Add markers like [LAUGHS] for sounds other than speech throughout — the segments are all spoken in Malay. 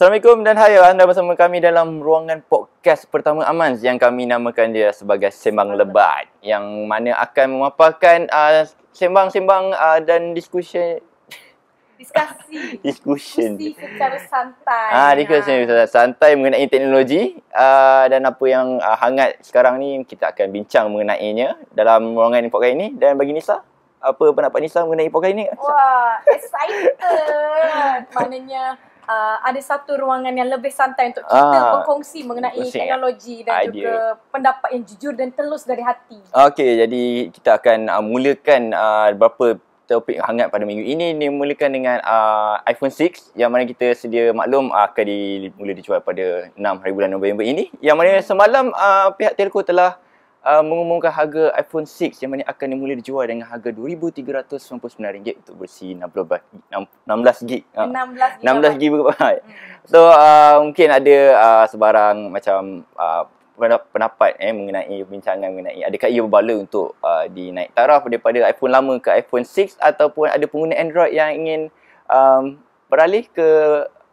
Assalamualaikum dan hai anda bersama kami dalam ruangan podcast pertama Amans yang kami namakan dia sebagai Sembang Lebat yang mana akan memaparkan uh, sembang-sembang uh, dan diskusi diskusi [LAUGHS] discussion diskusi secara santai. Ah, diskusi secara santai mengenai teknologi uh, dan apa yang uh, hangat sekarang ni kita akan bincang mengenainya dalam ruangan podcast ini dan bagi Nisa apa pendapat Nisa mengenai podcast ini? Wah, excited. Maknanya uh, ada satu ruangan yang lebih santai untuk kita Ah, berkongsi mengenai berkongsi, teknologi dan idea. juga pendapat yang jujur dan telus dari hati. Okey, jadi kita akan uh, mulakan uh, beberapa topik hangat pada minggu ini. Ini mulakan dengan uh, iPhone 6 yang mana kita sedia maklum uh, akan dimula dijual pada 6 hari bulan November ini. Yang mana semalam uh, pihak telco telah uh, mengumumkan harga iPhone 6 yang mana akan dimula dijual dengan harga RM2,399 untuk versi 16 gig. Uh, 16 16 GB. So uh, mungkin ada uh, sebarang macam uh, pendap- pendapat eh mengenai bincangan mengenai adakah ia berbala untuk uh, dinaik taraf daripada iPhone lama ke iPhone 6 ataupun ada pengguna Android yang ingin um, beralih ke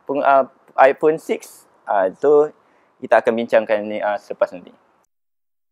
peng, uh, iPhone 6 uh, so kita akan bincangkan ni uh, selepas nanti.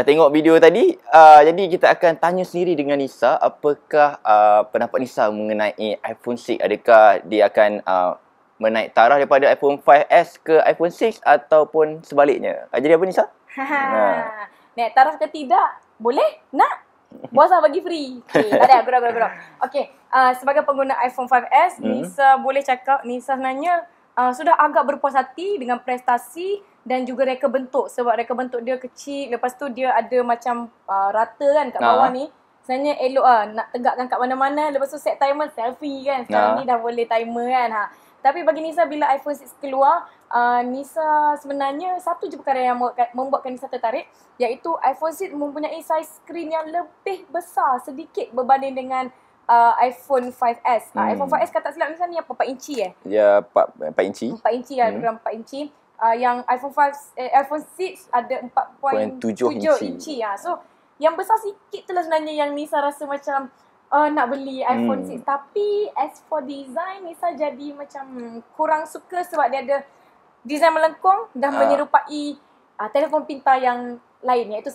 Dah tengok video tadi, uh, jadi kita akan tanya sendiri dengan Nisa apakah uh, pendapat Nisa mengenai iPhone 6 adakah dia akan uh, menaik taraf daripada iPhone 5S ke iPhone 6 ataupun sebaliknya. Uh, jadi apa Nisa? Ha. Naik taraf ke tidak? Boleh? Nak? Bos lah bagi free. Okay, tak ada, gurau, gurau, gurau. Okay, uh, sebagai pengguna iPhone 5S, Hmm. Nisa boleh cakap, Nisa sebenarnya uh, sudah agak berpuas hati dengan prestasi dan juga reka bentuk. Sebab reka bentuk dia kecil, lepas tu dia ada macam uh, rata kan kat bawah Ah. ni. Sebenarnya elok lah nak tegakkan kat mana-mana. Lepas tu set timer selfie kan. Sekarang Ah. ni dah boleh timer kan. Ha. Tapi bagi Nisa bila iPhone 6 keluar, uh, Nisa sebenarnya satu je perkara yang membuatkan, Nisa tertarik iaitu iPhone 6 mempunyai saiz skrin yang lebih besar sedikit berbanding dengan uh, iPhone 5S. Uh, Hmm. iPhone 5S kata silap Nisa ni apa 4 inci eh? Dia 4, 4 inci. 4 inci lah, Hmm. lebih kurang 4 inci. Uh, yang iPhone 5 eh, iPhone 6 ada 4.7 4.7 inci. inci. Ha. So yang besar sikit tu lah sebenarnya yang Nisa rasa macam uh, nak beli iPhone Hmm. 6. Tapi as for design Nisa jadi macam kurang suka sebab dia ada design melengkung dan Ah. menyerupai uh, telefon pintar yang lain iaitu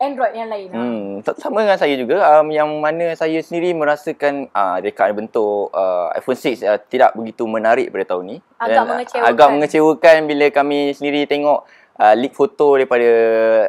Android yang lain. ha. Hmm, tak- sama dengan saya juga um, yang mana saya sendiri merasakan uh, rekaan bentuk uh, iPhone 6 uh, tidak begitu menarik pada tahun ni. Agak Dan, mengecewakan. Agak mengecewakan bila kami sendiri tengok uh, leak foto daripada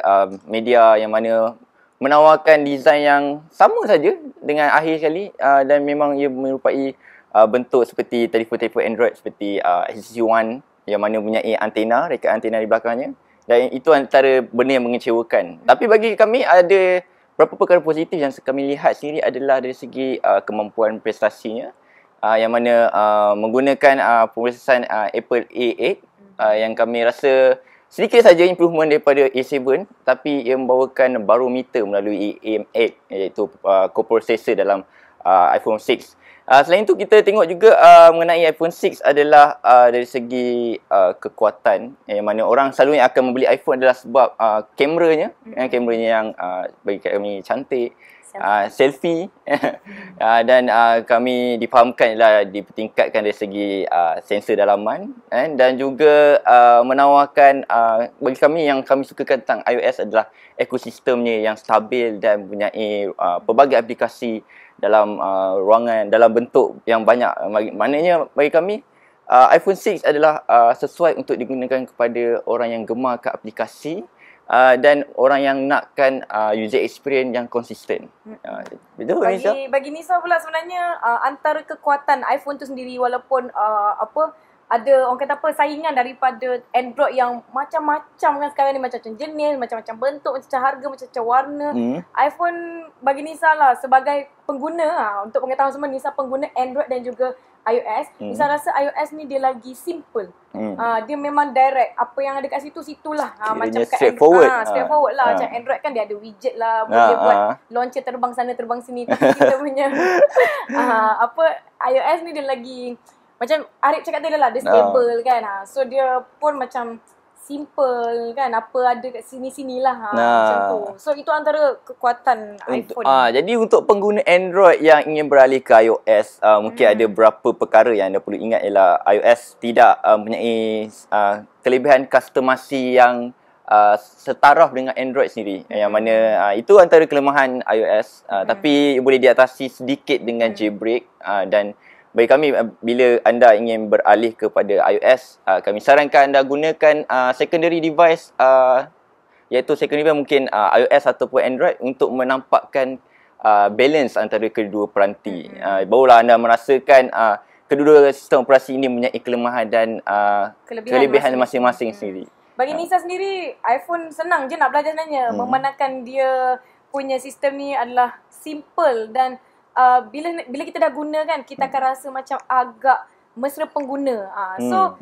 uh, media yang mana menawarkan desain yang sama saja dengan akhir sekali uh, dan memang ia menyerupai uh, bentuk seperti telefon-telefon Android seperti uh, HTC One yang mana mempunyai antena, rekaan antena di belakangnya. Dan itu antara benda yang mengecewakan. Tapi bagi kami ada beberapa perkara positif yang kami lihat sendiri adalah dari segi uh, kemampuan prestasinya. Uh, yang mana uh, menggunakan uh, prosesan uh, Apple A8 uh, yang kami rasa sedikit saja improvement daripada A7 tapi ia membawakan barometer melalui AM8 iaitu uh, coprocessor dalam uh, iPhone 6. Uh, selain itu kita tengok juga uh, mengenai iPhone 6 adalah uh, dari segi uh, kekuatan. Yang mana orang selalunya akan membeli iPhone adalah sebab uh, kameranya, mm. eh, kameranya yang uh, bagi kami cantik, uh, selfie. Uh, [LAUGHS] dan uh, kami difahamkan ialah dipertingkatkan dari segi uh, sensor dalaman eh, dan juga uh, menawarkan uh, bagi kami yang kami sukakan tentang iOS adalah ekosistemnya yang stabil dan mempunyai uh, pelbagai aplikasi dalam uh, ruangan dalam bentuk yang banyak Bagi- maknanya bagi kami uh, iPhone 6 adalah uh, sesuai untuk digunakan kepada orang yang gemar ke aplikasi uh, dan orang yang nakkan uh, user experience yang konsisten. Uh, betul bagi Nisa? bagi Nisa pula sebenarnya uh, antara kekuatan iPhone tu sendiri walaupun uh, apa ada orang kata apa saingan daripada Android yang macam-macam kan sekarang ni macam-macam jenis, macam-macam bentuk, macam-macam harga, macam-macam warna. Hmm. iPhone bagi Nisa lah sebagai pengguna ha, untuk pengetahuan semua Nisa pengguna Android dan juga iOS. Hmm. Nisa rasa iOS ni dia lagi simple. Hmm. Ah dia memang direct. Apa yang ada kat situ situlah. Ha, Kiranya macam kat straightforward. Android, ha, straightforward lah. Ah. Macam Android kan dia ada widget lah, Ah, boleh buat ah. launcher terbang sana terbang sini. Tapi kita punya ah, [LAUGHS] [LAUGHS] apa iOS ni dia lagi macam Arif cakap tadi lah dia stable kan. Ha. So dia pun macam simple kan apa ada kat sini-sini lah ha, Nah. macam tu. So itu antara kekuatan Untuk, iPhone. ah, jadi untuk pengguna Android yang ingin beralih ke iOS, uh, mungkin Hmm. ada beberapa perkara yang anda perlu ingat ialah iOS tidak uh, mempunyai uh, kelebihan customasi yang uh, setaraf dengan Android sendiri. Yang mana uh, itu antara kelemahan iOS, uh, Hmm. tapi boleh diatasi sedikit dengan jailbreak uh, dan bagi kami uh, bila anda ingin beralih kepada iOS, uh, kami sarankan anda gunakan uh, secondary device uh, iaitu secondary device mungkin uh, iOS ataupun Android untuk menampakkan uh, balance antara kedua peranti. Uh, barulah anda merasakan uh, kedua sistem operasi ini mempunyai kelemahan dan uh, Kelebihan masing-masing Hmm. sendiri. Bagi Nisa sendiri, iPhone senang je nak belajar sebenarnya. Hmm. Memandangkan dia punya sistem ni adalah simple dan uh, bila bila kita dah guna kan, kita akan rasa macam agak mesra pengguna. Uh, so, Hmm.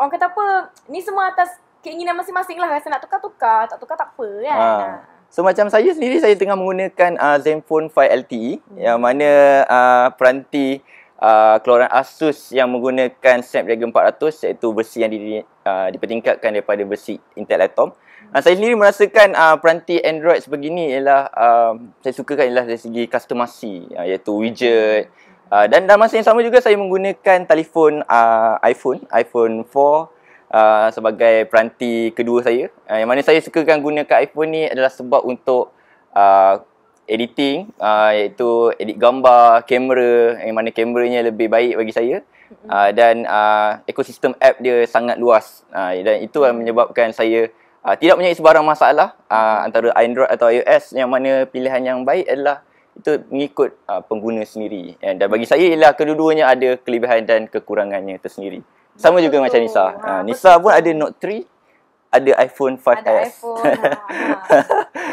orang kata apa, ni semua atas keinginan masing-masing lah. Rasa nak tukar-tukar, tak tukar tak apa kan. Ha. So macam saya sendiri saya tengah menggunakan uh, Zenfone 5 LTE Hmm. yang mana uh, peranti uh, keluaran Asus yang menggunakan Snapdragon 400 iaitu versi yang di, uh, dipertingkatkan daripada versi Intel Atom. Uh, saya sendiri merasakan uh, peranti Android sebegini ialah uh, saya sukakan ialah dari segi customasi uh, iaitu widget uh, dan dalam masa yang sama juga saya menggunakan telefon uh, iPhone iPhone 4 uh, sebagai peranti kedua saya. Uh, yang mana saya sukakan gunakan iPhone ni adalah sebab untuk uh, editing uh, iaitu edit gambar, kamera yang mana kameranya lebih baik bagi saya. Uh, dan uh, ekosistem app dia sangat luas. Uh, dan itu yang menyebabkan saya uh, tidak mempunyai sebarang masalah uh, antara Android atau iOS yang mana pilihan yang baik adalah itu mengikut uh, pengguna sendiri. Dan, dan bagi saya ialah kedua-duanya ada kelebihan dan kekurangannya tersendiri. Sama juga Betul. macam Nisa. Ha, Ha, Nisa pun ada Note 3, ada iPhone 5S. Ada iPhone. ha, ha.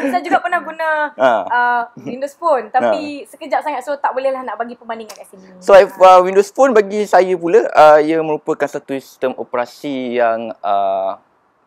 Nisa juga pernah guna Ha. [LAUGHS] uh, Windows Phone tapi sekejap sangat so tak bolehlah nak bagi perbandingan kat sini. So uh, Windows Phone bagi saya pula uh, ia merupakan satu sistem operasi yang uh,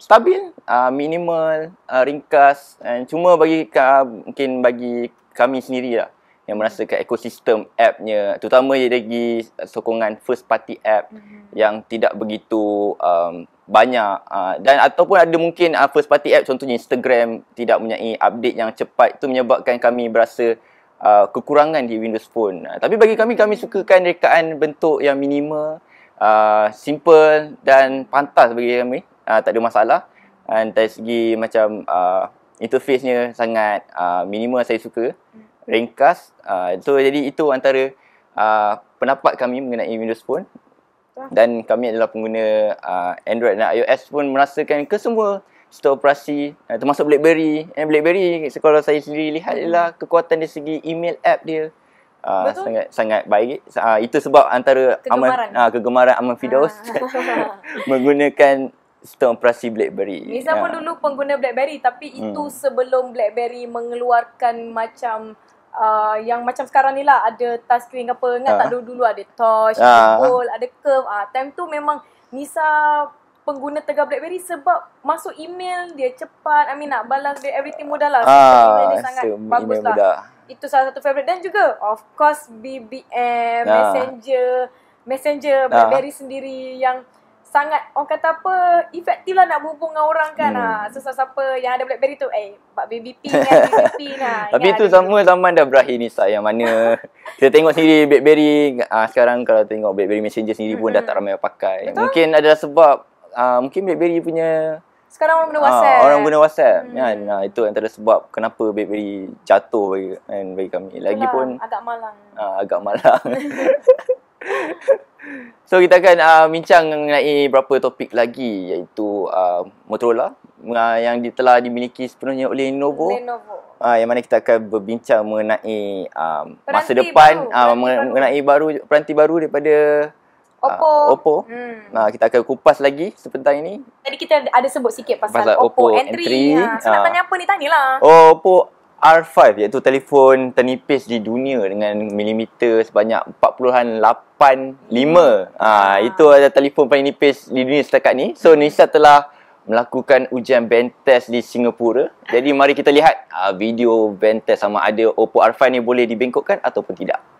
stabil, uh, minimal, uh, ringkas dan cuma bagi uh, mungkin bagi kami sendirilah yang merasakan ekosistem app-nya terutama dari sokongan first party app Mhm. yang tidak begitu um, banyak uh, dan ataupun ada mungkin uh, first party app contohnya Instagram tidak mempunyai update yang cepat itu menyebabkan kami berasa uh, kekurangan di Windows Phone. Uh, tapi bagi kami kami sukakan rekaan bentuk yang minimal, uh, simple dan pantas bagi kami. Uh, tak ada masalah. Dan dari segi macam uh, interface-nya sangat uh, minimal saya suka. Ringkas. Uh, so jadi itu antara uh, pendapat kami mengenai Windows Phone dan kami adalah pengguna uh, Android dan iOS pun merasakan ke semua sistem operasi uh, termasuk BlackBerry. And BlackBerry kalau saya sendiri lihat adalah kekuatan dari segi email app dia uh, Betul. sangat sangat baik. Uh, itu sebab antara Kegemaran. Aman uh, kegemaran Aman Fidaus Ah. [LAUGHS] [LAUGHS] menggunakan sistem operasi BlackBerry. Nisa pun Ah. dulu pengguna BlackBerry tapi itu Hmm. sebelum BlackBerry mengeluarkan macam uh, yang macam sekarang ni lah ada touchscreen ke apa ingat Ah. tak dulu dulu ada touch, ada bold, ada curve. Ah time tu memang Nisa pengguna tegar BlackBerry sebab masuk email dia cepat. I mean nak balas dia everything mudah lah. Email Ah, dia sangat bagus email lah. mudah. Itu salah satu favorite dan juga of course BBM, Ah. Messenger, Messenger BlackBerry sendiri yang sangat orang kata apa efektif lah nak berhubung dengan orang kan Hmm. hmm. ha. So siapa yang ada BlackBerry tu eh Pak BBP kan [LAUGHS] BBP nah. Tapi Ingat itu ada sama zaman dah berakhir ni saya yang mana [LAUGHS] kita tengok sendiri BlackBerry uh, sekarang kalau tengok BlackBerry Messenger sendiri pun dah tak ramai yang pakai. Betul. Mungkin adalah sebab uh, mungkin BlackBerry punya Sekarang orang guna ah, WhatsApp. orang guna WhatsApp Hmm. kan. Nah, itu antara sebab kenapa BlackBerry jatuh bagi kan, bagi kami. Lagipun agak malang. uh, agak malang. [LAUGHS] [LAUGHS] so kita akan uh, bincang mengenai beberapa topik lagi iaitu uh, Motorola uh, yang telah dimiliki sepenuhnya oleh Lenovo. Lenovo. Ah, yang mana kita akan berbincang mengenai um, masa depan baru, peranti mengenai baru. peranti baru daripada Oppo. Uh, Oppo. Hmm. Nah, kita akan kupas lagi sebentar ini. Tadi kita ada sebut sikit pasal, Pasal Oppo, Oppo N3. N3, Ha. So nak ah. tanya apa ni tanyalah. Oh, Oppo R5 iaitu telefon ternipis di dunia dengan milimeter sebanyak 40.85. Ah, itu adalah telefon paling nipis di dunia setakat ni. So Nisa telah melakukan ujian band test di Singapura. Jadi mari kita lihat ah, video band test sama ada Oppo R5 ni boleh dibengkokkan ataupun tidak.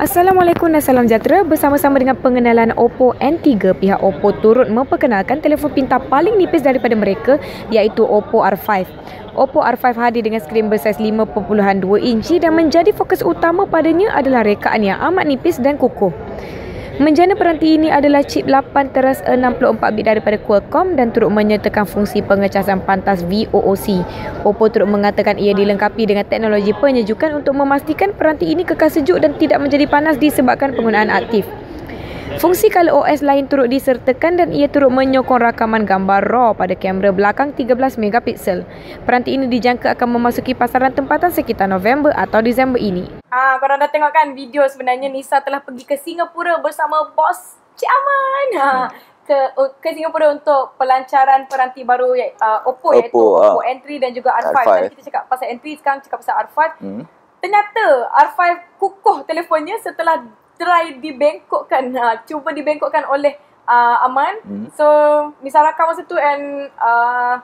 Assalamualaikum dan salam sejahtera. Bersama-sama dengan pengenalan Oppo N3, pihak Oppo turut memperkenalkan telefon pintar paling nipis daripada mereka iaitu Oppo R5. Oppo R5 hadir dengan skrin bersaiz 5.2 inci dan menjadi fokus utama padanya adalah rekaan yang amat nipis dan kukuh. Menjana peranti ini adalah chip 8 teras 64-bit daripada Qualcomm dan turut menyertakan fungsi pengecasan pantas VOOC. Oppo turut mengatakan ia dilengkapi dengan teknologi penyejukan untuk memastikan peranti ini kekal sejuk dan tidak menjadi panas disebabkan penggunaan aktif. Fungsi Color OS lain turut disertakan dan ia turut menyokong rakaman gambar RAW pada kamera belakang 13 megapiksel. Peranti ini dijangka akan memasuki pasaran tempatan sekitar November atau Disember ini. Ah, korang dah tengok kan video sebenarnya Nisa telah pergi ke Singapura bersama bos Cik Aman. Ha, ke uh, ke Singapura untuk pelancaran peranti baru uh, Oppo, iaitu Oppo, ah. Oppo N3 dan juga R5. R5. Tadi kita cakap pasal N3, sekarang cakap pasal R5. Hmm. Ternyata R5 kukuh telefonnya setelah try dibengkokkan. Ha, cuba dibengkokkan oleh uh, Aman. Hmm. So, Nisa rakam masa tu and uh,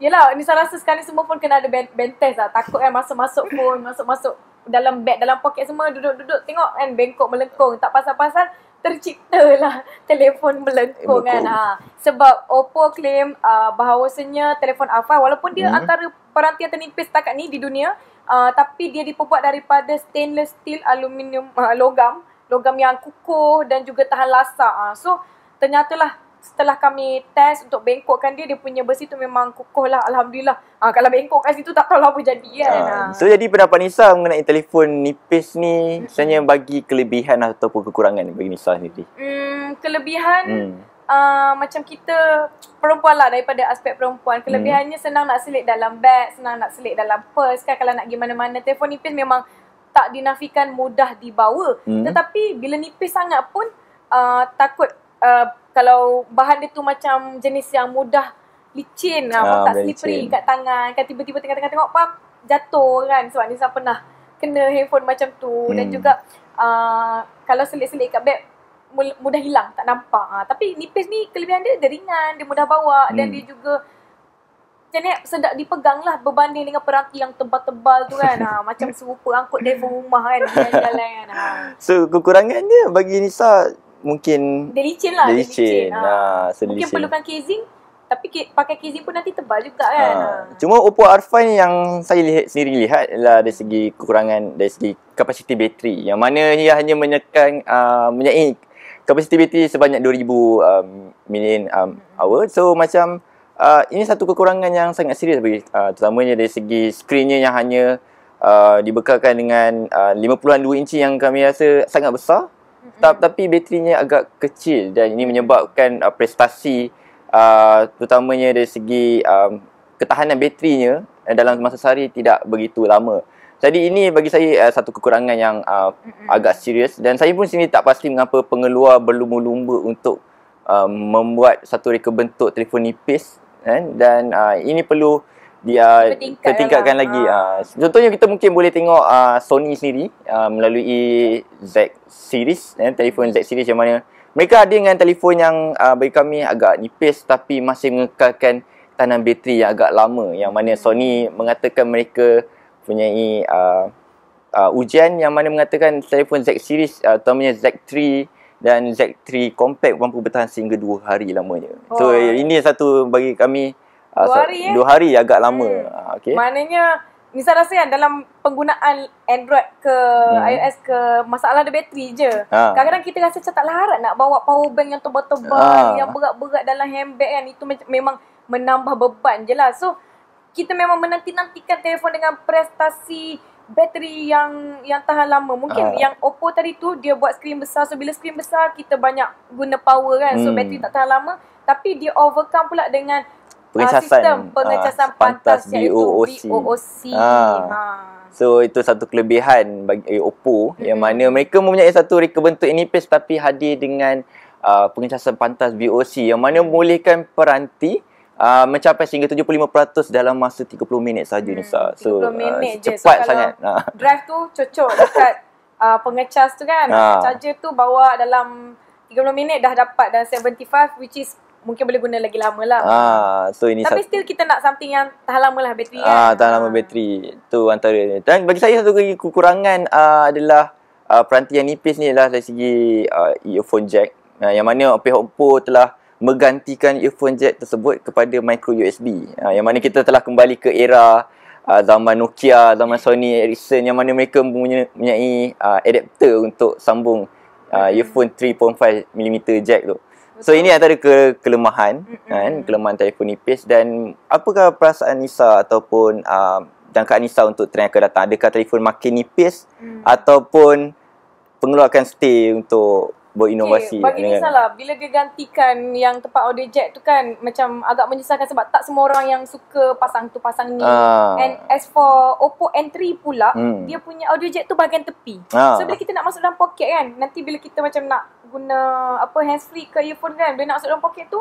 Yelah, Nisa rasa sekarang ni semua pun kena ada band, band test lah. Takut kan masuk-masuk phone, masuk-masuk dalam bag, dalam poket semua duduk-duduk tengok kan bengkok melengkung. Tak pasal-pasal tercipta lah [LAUGHS] telefon melengkung kan. Ha. Sebab Oppo claim uh, bahawasanya telefon R5 walaupun dia Hmm. antara peranti yang ternipis setakat ni di dunia uh, tapi dia diperbuat daripada stainless steel aluminium uh, logam logam yang kukuh dan juga tahan lasak. Uh, so ternyatalah setelah kami test untuk bengkokkan dia dia punya besi tu memang kukuh lah alhamdulillah. Uh, kalau bengkok kat situ tak tahu lah apa jadi kan. Ah, Uh. so jadi pendapat Nisa mengenai telefon nipis ni sebenarnya bagi kelebihan ataupun kekurangan bagi Nisa sendiri. Hmm, kelebihan Hmm. uh, macam kita perempuan lah daripada aspek perempuan. Kelebihannya Hmm. senang nak selit dalam beg, senang nak selit dalam purse kan kalau nak pergi mana-mana. Telefon nipis memang tak dinafikan mudah dibawa. Hmm. Tetapi bila nipis sangat pun uh, takut uh, kalau bahan dia tu macam jenis yang mudah licin, Ah, ah, tak slippery licin. kat tangan. Kan tiba-tiba tengah-tengah tengok pam jatuh kan. Sebab Nisa pernah kena handphone macam tu dan Hmm. juga uh, kalau selit-selit kat beg mudah hilang, tak nampak. Ha, tapi nipis ni kelebihan dia, dia ringan, dia mudah bawa dan Hmm. dia juga ni sedap dipegang lah berbanding dengan peranti yang tebal-tebal tu kan. Ha, macam [LAUGHS] serupa angkut telefon rumah kan, jalan-jalan kan. Ha. So kekurangan dia bagi Nisa mungkin Dia licin lah, dia dia licin. Ha. Ha, so Mungkin licin. perlukan casing, tapi ke- pakai casing pun nanti tebal juga kan. Ha. Ha. Cuma Oppo R5 ni yang saya lihat sendiri lihat adalah dari segi kekurangan dari segi kapasiti bateri yang mana ia hanya menekan uh, menyai kapasiti bateri sebanyak 2000 um, million um, hour. So macam uh, ini satu kekurangan yang sangat serius bagi uh, terutamanya dari segi skrinnya yang hanya uh, dibekalkan dengan uh, 52 inci yang kami rasa sangat besar. Ta- tapi baterinya agak kecil dan ini menyebabkan uh, prestasi uh, terutamanya dari segi um, ketahanan baterinya dalam masa sehari tidak begitu lama. Jadi ini bagi saya uh, satu kekurangan yang uh, agak serius dan saya pun sendiri tak pasti mengapa pengeluar berlumba-lumba untuk um, membuat satu reka bentuk telefon nipis kan dan uh, ini perlu dia ketingkatkan lah. lagi. Uh, contohnya kita mungkin boleh tengok uh, Sony sendiri uh, melalui Z series eh, telefon Z series yang mana mereka ada dengan telefon yang uh, bagi kami agak nipis tapi masih mengekalkan tahanan bateri yang agak lama yang mana Sony mengatakan mereka punyai uh, uh, ujian yang mana mengatakan telefon Z series uh, terutamanya Z3 dan Z3 compact mampu bertahan sehingga 2 hari lamanya. So Oh. ini satu bagi kami uh, Dua sa- hari, eh? hari agak lama. Hmm. Uh, okay. Maknanya Nisa rasa kan dalam penggunaan Android ke Hmm. iOS ke masalah ada bateri je. Ha. Kadang-kadang kita rasa macam tak larat nak bawa power bank yang tebal-tebal, Ah. yang berat-berat dalam handbag kan. Itu memang menambah beban je lah. So, kita memang menanti-nantikan telefon dengan prestasi bateri yang yang tahan lama. Mungkin Ah. yang Oppo tadi tu dia buat skrin besar. So, bila skrin besar kita banyak guna power kan. So, Hmm. bateri tak tahan lama. Tapi dia overcome pula dengan pengecasan sistem pengecasan ah, pantas, iaitu VOOC. VOOC. Ah. Ha. So itu satu kelebihan bagi eh, Oppo mm-hmm. yang mana mereka mempunyai satu reka bentuk NIPS tapi hadir dengan uh, pengecasan pantas VOC yang mana membolehkan peranti uh, mencapai sehingga 75% dalam masa 30 minit saja Hmm, Nisa. So 30 minit je. So, cepat kalau- sangat. Ah. Drive tu cocok dekat uh, [LAUGHS] pengecas tu kan. Ha. Charger tu bawa dalam 30 minit dah dapat dan 75 which is mungkin boleh guna lagi lama lah. Ah, so ini Tapi still kita nak something yang tahan lama lah bateri kan. Ah, tahan lama bateri. Tu antara Dan bagi saya satu lagi kekurangan uh, adalah uh, peranti yang nipis ni adalah dari segi uh, earphone jack. Uh, yang mana pihak Oppo telah menggantikan earphone jack tersebut kepada micro USB. Uh, yang mana kita telah kembali ke era uh, zaman Nokia, zaman Sony Ericsson yang mana mereka mempunyai, uh, adapter untuk sambung uh, earphone 3.5 mm jack tu. So ini antara ke kelemahan Mm-mm. kan, kelemahan telefon nipis dan apakah perasaan Nisa ataupun uh, jangkaan Nisa untuk trend yang akan datang? Adakah telefon makin nipis Hmm. ataupun pengeluarkan stay untuk berinovasi? Okay, bagi dengan- Nisa lah, bila dia gantikan yang tempat audio jack tu kan macam agak menyusahkan sebab tak semua orang yang suka pasang tu pasang ni. Ah. And as for Oppo N3 pula, Hmm. dia punya audio jack tu bahagian tepi. Ah. So bila kita nak masuk dalam poket kan, nanti bila kita macam nak guna apa hands free ke earphone kan, bila nak masuk dalam poket tu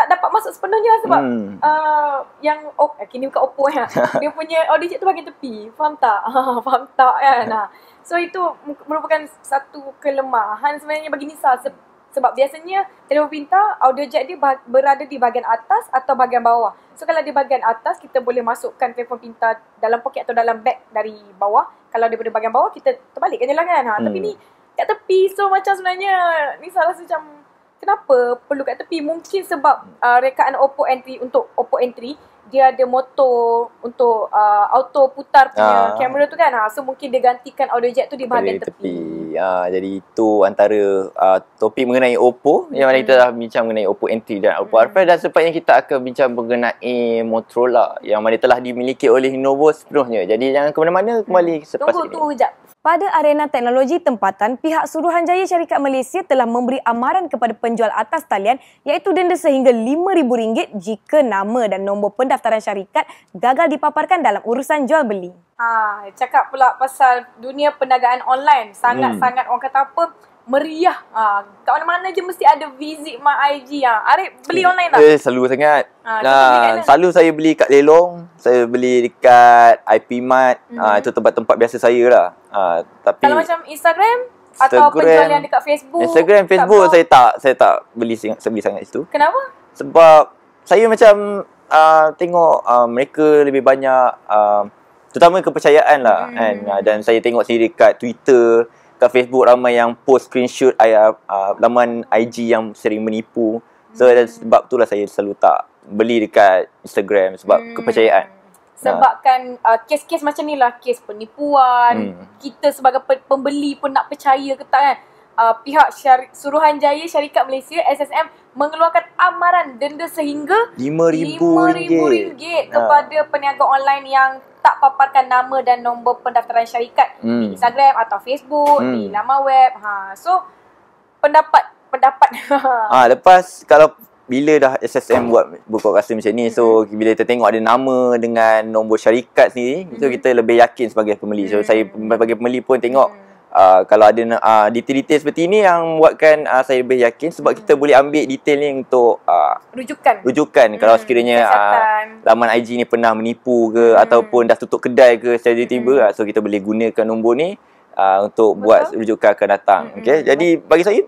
tak dapat masuk sepenuhnya sebab Hmm. uh, yang oh, kini bukan Oppo kan. [LAUGHS] dia punya audio jack tu bahagian tepi. Faham tak? [LAUGHS] Faham tak kan? [LAUGHS] Ha. So itu merupakan satu kelemahan sebenarnya bagi Nisa se- sebab biasanya telefon pintar audio jack dia berada di bahagian atas atau bahagian bawah. So kalau di bahagian atas kita boleh masukkan telefon pintar dalam poket atau dalam beg dari bawah. Kalau daripada bahagian bawah kita terbalikkan je lah kan. Ha. Tapi Hmm. ni kat tepi so macam sebenarnya Nisa rasa macam kenapa perlu kat tepi? Mungkin sebab uh, rekaan Oppo N3 untuk Oppo N3 dia ada motor untuk uh, auto putar punya Ah. kamera tu kan. Ha. So mungkin dia gantikan audio jack tu di bahagian Pada tepi. Ah, jadi itu antara uh, topik mengenai Oppo yang mana Hmm. kita dah bincang mengenai Oppo N3 dan Oppo Hmm. R5 dan sepatutnya kita akan bincang mengenai Motorola yang mana telah dimiliki oleh Lenovo sepenuhnya. Jadi jangan ke mana-mana kembali selepas Hmm. Tunggu, ini. tunggu kejap. Pada arena teknologi tempatan, pihak Suruhanjaya Syarikat Malaysia telah memberi amaran kepada penjual atas talian iaitu denda sehingga RM5,000 jika nama dan nombor pendaftaran syarikat gagal dipaparkan dalam urusan jual beli. Ha, cakap pula pasal dunia perniagaan online. Sangat-sangat orang kata apa? Meriah. Ha, kat mana-mana je mesti ada visit my IG. Ha. Arif beli online tak? Eh, selalu sangat. Ha, Nah, selalu saya beli kat Lelong, saya beli dekat IP Mart. Mhm. Ah, itu tempat-tempat biasa saya lah. Ah, tapi Kalau macam Instagram atau Instagram- penjual yang dekat Facebook? Instagram, Facebook saya tak saya tak beli sangat saya beli sangat itu. Kenapa? Sebab saya macam uh, tengok uh, mereka lebih banyak uh, terutama kepercayaan lah Hmm. kan dan saya tengok sendiri kat Twitter, kat Facebook ramai yang post screenshot uh, uh, laman IG yang sering menipu. So Hmm. sebab itulah saya selalu tak beli dekat Instagram sebab Hmm. kepercayaan. Sebabkan uh, kes-kes macam ni lah, kes penipuan. Hmm. Kita sebagai pe- pembeli pun nak percaya ke tak kan? Uh, pihak syari- Suruhanjaya Syarikat Malaysia SSM mengeluarkan amaran denda sehingga RM5,000. RM5,000 kepada peniaga online yang tak paparkan nama dan nombor pendaftaran syarikat Hmm. di Instagram atau Facebook, Hmm. di laman web. Ha, so pendapat pendapat [LAUGHS] Ah lepas kalau bila dah SSM buat buka rasa macam ni so bila kita tengok ada nama dengan nombor syarikat sendiri so Mhm. kita lebih yakin sebagai pembeli. So Mhm. saya sebagai pembeli pun tengok Hmm. Uh, kalau ada uh, detail-detail seperti ini yang buatkan uh, saya lebih yakin sebab kita boleh ambil detail ni untuk uh, rujukan. rujukan kalau Hmm, sekiranya uh, laman IG ni pernah menipu ke Hmm. ataupun dah tutup kedai ke secara tiba-tiba uh, so kita boleh gunakan nombor ni uh, untuk Betul. buat rujukan akan datang. Hmm, Okay? Jadi bagi saya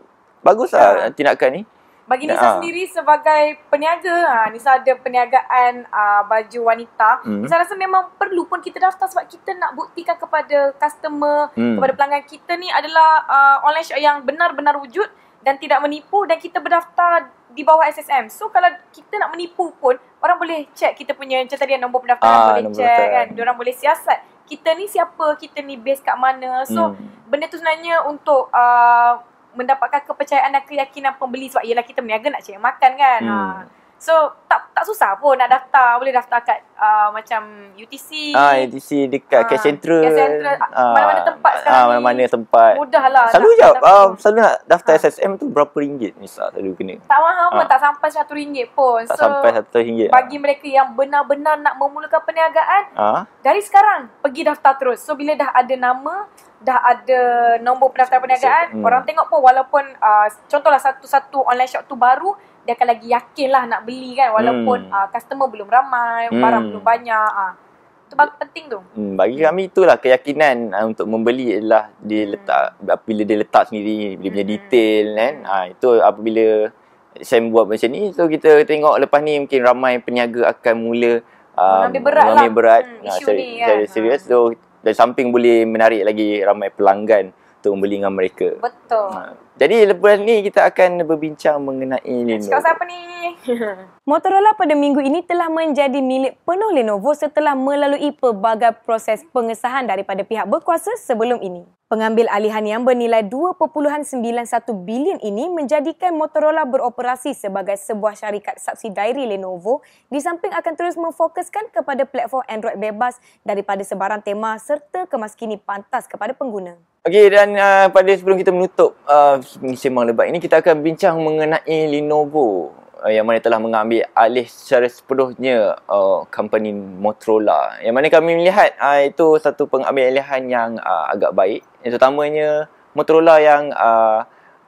baguslah Ya. tindakan ni. Bagi Nisa Ah. sendiri sebagai peniaga, ha, Nisa ada perniagaan uh, baju wanita. Hmm. Nisa rasa memang perlu pun kita daftar sebab kita nak buktikan kepada customer, Hmm. kepada pelanggan kita ni adalah uh, online shop yang benar-benar wujud dan tidak menipu dan kita berdaftar di bawah SSM. So kalau kita nak menipu pun, orang boleh check kita punya macam tadi nombor pendaftaran Ah, boleh nombor check pendaftaran. kan. Diorang boleh siasat kita ni siapa, kita ni base kat mana. So Hmm. benda tu sebenarnya untuk uh, mendapatkan kepercayaan dan keyakinan pembeli sebab yelah kita berniaga nak cari makan kan. Hmm. Ha. So tak tak susah pun nak daftar, boleh daftar kat uh, macam UTC. Ah, ETC dekat Ah, Cash Central. Cash Central. Ah, Mana-mana tempat sekarang Ah, ni. mana-mana tempat. Mudah lah. Selalu nak- jawab, nak ah, daftar. selalu nak daftar Ah. SSM tu berapa ringgit Nisa selalu kena. tak mahal pun, Ah. tak sampai RM100 pun. Tak so, sampai satu ringgit. bagi mereka yang benar-benar nak memulakan perniagaan, Ah, dari sekarang pergi daftar terus. So bila dah ada nama, dah ada nombor pendaftar perniagaan, Hmm. orang tengok pun walaupun uh, contohlah satu-satu online shop tu baru, dia akan lagi yakin lah nak beli kan walaupun Hmm. uh, customer belum ramai, Hmm. barang belum banyak. Uh. Itu bag- penting tu. Hmm, bagi kami itulah keyakinan uh, untuk membeli adalah dia Hmm. letak apabila dia letak sendiri dia punya Hmm. detail kan. Ha, itu apabila Sam buat macam ni so kita tengok lepas ni mungkin ramai peniaga akan mula uh, Mengambil berat mengambil lah. berat Hmm, uh, isu secara, ni kan. secara serius so dari samping boleh menarik lagi ramai pelanggan untuk membeli dengan mereka. Betul. Ha, jadi lepas ni kita akan berbincang mengenai Lenovo. Cakap siapa ni? [LAUGHS] Motorola pada minggu ini telah menjadi milik penuh Lenovo setelah melalui pelbagai proses pengesahan daripada pihak berkuasa sebelum ini. Pengambil alihan yang bernilai 2.91 bilion ini menjadikan Motorola beroperasi sebagai sebuah syarikat subsidiari Lenovo di samping akan terus memfokuskan kepada platform Android bebas daripada sebarang tema serta kemaskini pantas kepada pengguna. Okey dan uh, pada sebelum kita menutup uh, sembang lebat ini kita akan bincang mengenai Lenovo uh, yang mana telah mengambil alih secara sepenuhnya uh, company Motorola. Yang mana kami melihat uh, itu satu pengambil alihan yang uh, agak baik. Yang terutamanya Motorola yang uh,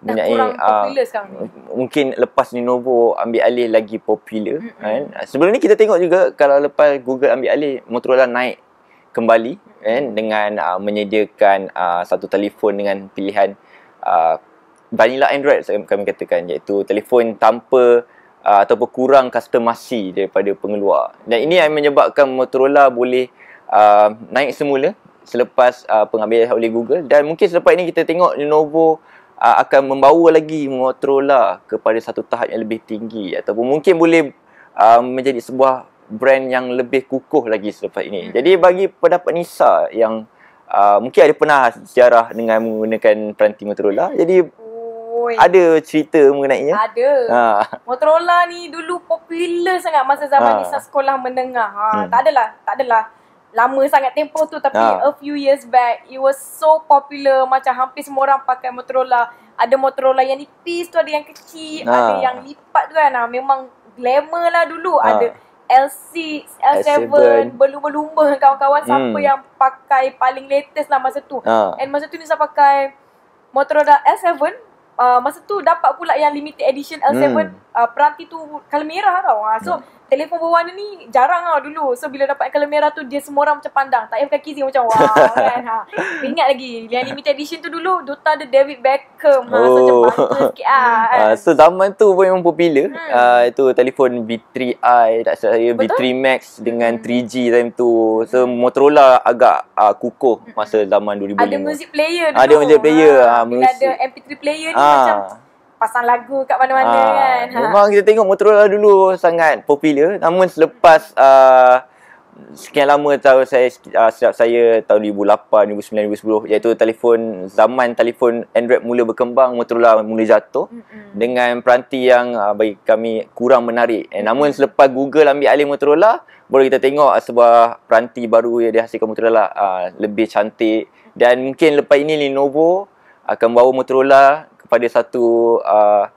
Dah kurang uh, popular sekarang ni. mungkin lepas Lenovo ambil alih lagi popular Mm-mm. kan. Sebelum ni kita tengok juga kalau lepas Google ambil alih Motorola naik kembali kan dengan uh, menyediakan uh, satu telefon dengan pilihan uh, vanilla Android kami katakan iaitu telefon tanpa uh, ataupun kurang customasi daripada pengeluar. Dan ini yang menyebabkan Motorola boleh uh, naik semula selepas uh, pengambilan oleh Google dan mungkin selepas ini kita tengok Lenovo uh, akan membawa lagi Motorola kepada satu tahap yang lebih tinggi ataupun mungkin boleh uh, menjadi sebuah brand yang lebih kukuh lagi selepas ini. Jadi bagi pendapat Nisa yang uh, mungkin ada pernah sejarah dengan menggunakan peranti Motorola. Jadi Oi. ada cerita mengenainya. Ada. Ha. Motorola ni dulu popular sangat masa zaman Ha. Nisa sekolah menengah. Ha, Hmm. tak adalah, tak adalah lama sangat tempoh tu tapi Ha. a few years back it was so popular macam hampir semua orang pakai Motorola. Ada Motorola yang nipis tu, ada yang kecil, Ha. ada yang lipat tu kan. Ha, memang glamour lah dulu. Ha. Ada L6, L7, L7. berlumba-lumba kawan-kawan siapa Hmm. yang pakai paling latest lah masa tu. Ha. And masa tu Nisa pakai Motorola L7 uh, Masa tu dapat pula yang limited edition L7 Hmm. uh, Peranti tu color merah tau. Uh, So telefon berwarna ni jarang tau dulu So bila dapat color merah tu Dia semua orang macam pandang Tak payah pakai kisi macam wow kan ha. Ingat lagi Yang limited edition tu dulu Duta ada David Beckham ha. So macam Oh. bangga sikit lah [LAUGHS] kan. Uh, so zaman tu pun memang popular. Hmm. Uh, itu telefon V3i tak salah saya Betul. V3 Max dengan Hmm. 3G time tu. So Motorola agak uh, kukuh masa zaman 2005. Ada music player dulu Ada music player, ha. ah, music. ada MP3 player ni Ah. macam Pasang lagu kat mana-mana Ah, kan ha. Memang kita tengok Motorola dulu sangat popular. Namun selepas uh, sekian lama tahu saya uh, sejak saya tahun 2008, 2009, 2010 iaitu telefon zaman telefon Android mula berkembang, Motorola mula jatuh Mm-mm. dengan peranti yang uh, bagi kami kurang menarik. Eh, namun selepas Google ambil alih Motorola, baru kita tengok uh, sebuah peranti baru yang dihasilkan Motorola uh, lebih cantik dan mungkin lepas ini Lenovo akan bawa Motorola kepada satu uh,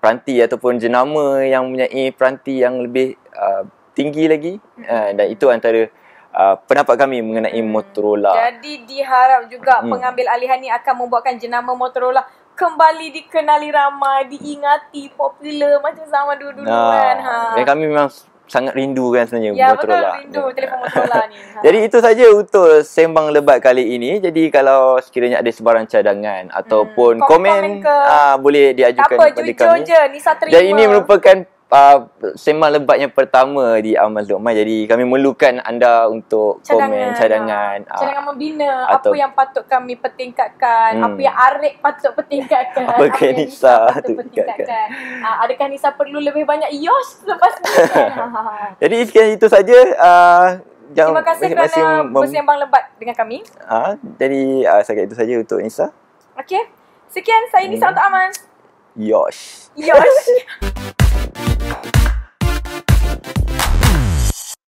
peranti ataupun jenama yang mempunyai peranti yang lebih uh, tinggi lagi uh, dan itu antara uh, pendapat kami mengenai Motorola. Jadi diharap juga Hmm. pengambil alihan ni akan membuatkan jenama Motorola kembali dikenali ramai, diingati, popular macam zaman dulu-dulu kan. Ha. Dan kami memang sangat rindu kan sebenarnya Ya Motorola. betul rindu telefon Motorola ni. Ha. [LAUGHS] Jadi itu saja untuk sembang lebat kali ini. Jadi kalau sekiranya ada sebarang cadangan ataupun Hmm, komen- komen, komen ke- ah boleh diajukan apa, kepada jujur kami. je Nisa terima. Dan ini merupakan uh, sembang lebat yang pertama di Amal Luqman. Jadi kami memerlukan anda untuk komen cadangan. ah, Cadangan membina Atau- apa yang patut kami pertingkatkan, Hmm. apa yang Arif patut pertingkatkan, Apa yang Nisa patut pertingkatkan. Ah, adakah Nisa perlu lebih banyak Yosh lepas ni? Ha. [LAUGHS] [LAUGHS] Jadi sekian itu saja. Uh, Terima kasih kerana bersembang lebat dengan kami. Ah, jadi uh, saya itu saja untuk Nisa. Okey. Sekian saya Nisa Hmm. untuk Aman. Yosh. Yosh. [LAUGHS]